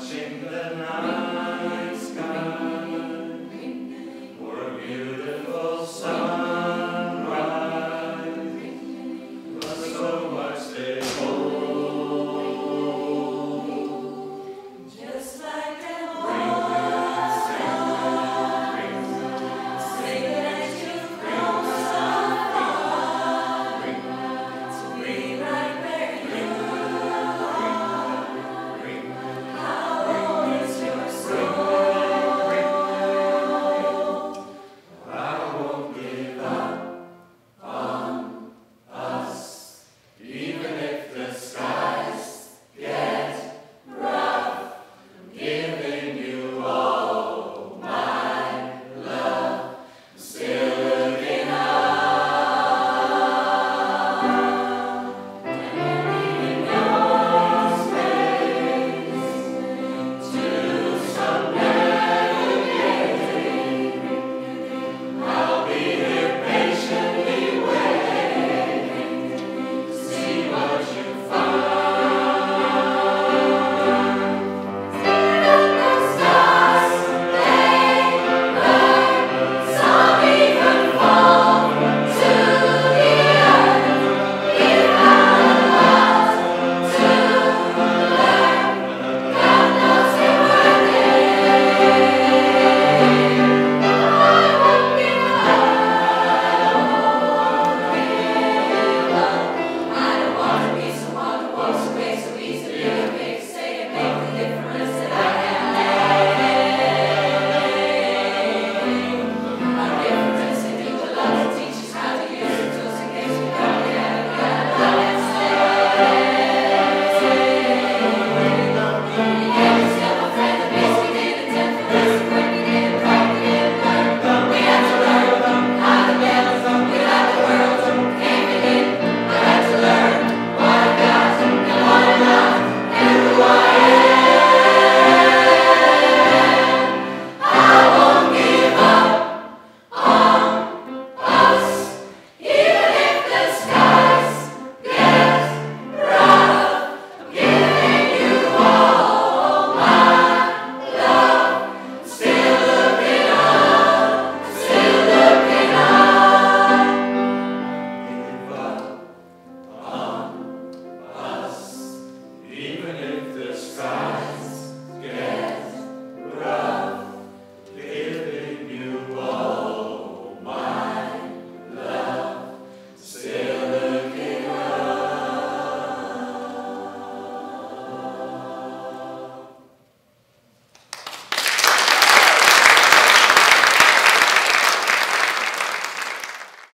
watching the night.